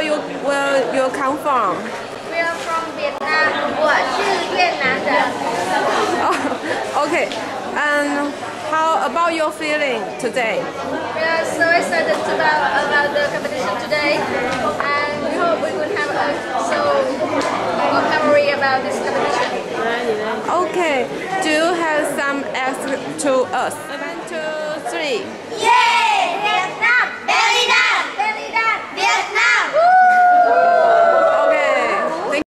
Where you come from? We are from Vietnam. 我是越南人。Oh, okay. And how about your feeling today? We are so excited about about the competition today, and we hope we will have a so good memory about this competition. Okay. Do you have some ask to us? One, two, three.